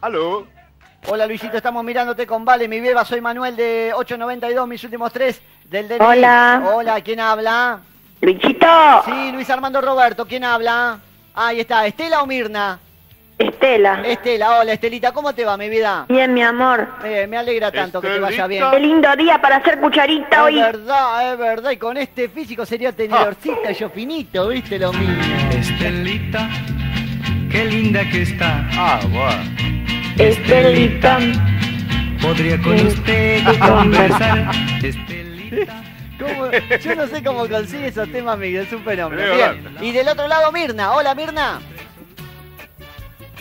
Aló. Hola Luisito, estamos mirándote con Vale, mi beba, soy Manuel de 892, mis últimos tres del DNI. Hola. Hola, ¿quién habla? Luisito. Sí, Luis Armando Roberto, ¿quién habla? Ahí está, ¿Estela o Mirna? Estela. Estela, hola Estelita, ¿cómo te va mi vida? Bien, mi amor. Eh, me alegra tanto que te vaya bien. Qué lindo día para hacer cucharita Es hoy. verdad, es verdad, y con este físico sería tenedorcita y yo finito, ¿viste lo mío? Estelita, qué linda que está. Ah, bueno. Estelita. Podría con usted conversar. Estelita. ¿Cómo? Yo no sé cómo consigue esos temas, Miguel, es un fenómeno. Leo Bien. Y del otro lado, Mirna. Hola, Mirna.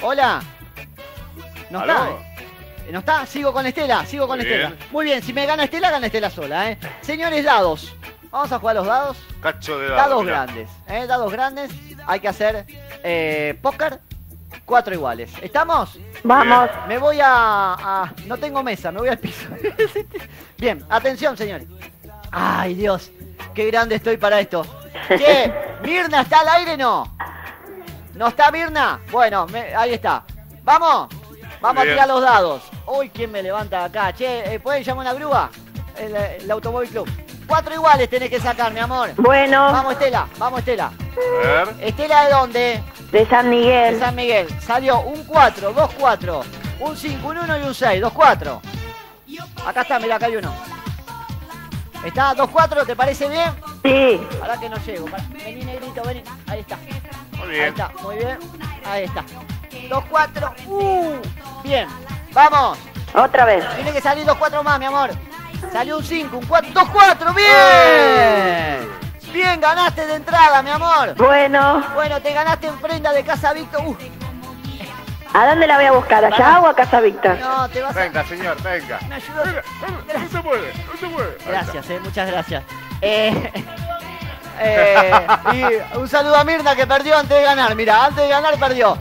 Hola. ¿No está? ¿No está? Sigo con Estela, sigo con Muy Estela. bien. Muy bien, si me gana Estela, gana Estela sola, ¿eh? Señores, dados. Vamos a jugar los dados. Cacho de dado. Dados mirá. grandes, ¿eh? Dados grandes. Hay que hacer eh, póker, cuatro iguales. ¿Estamos? Vamos. Me voy a, a- No tengo mesa, me voy al piso. Bien, atención, señores. Ay, Dios, qué grande estoy para esto. Che, Mirna, ¿está al aire no? ¿No está Mirna? Bueno, me- ahí está. ¿Vamos? Vamos Bien. a tirar los dados. Uy, ¿quién me levanta acá? Che, eh, ¿pueden llamar a una grúa? El, el Automóvil Club. Cuatro iguales tenés que sacar, mi amor. Bueno, Vamos, Estela, vamos, Estela. A ver. ¿Estela de dónde? De San De Miguel. San Miguel. Salió un 4, dos 4, un 5, un 1 y un 6. Dos 4. Acá está, mira, acá hay uno. ¿Está? ¿Dos 4? ¿Te parece bien? Sí. Para que no llego. pará. Vení, negrito, vení. Ahí está. Muy Ahí bien. está, muy bien. Ahí está. Dos 4. Uh, bien. Vamos. Otra vez. Tiene que salir dos 4 más, mi amor. Salió un 5, un 4, dos 4. ¡Bien! Ganaste de entrada, mi amor. Bueno, Bueno, te ganaste en prenda de Casa Víctor. Uh, ¿a dónde la voy a buscar? ¿Allá o a Casa Víctor? no, te vas a... Venga, señor, venga. Me ayudó. Venga, vamos, No se mueve, no se mueve. Gracias, eh, muchas gracias. Eh, eh, y un saludo a Mirna que perdió antes de ganar. Mira, antes de ganar perdió.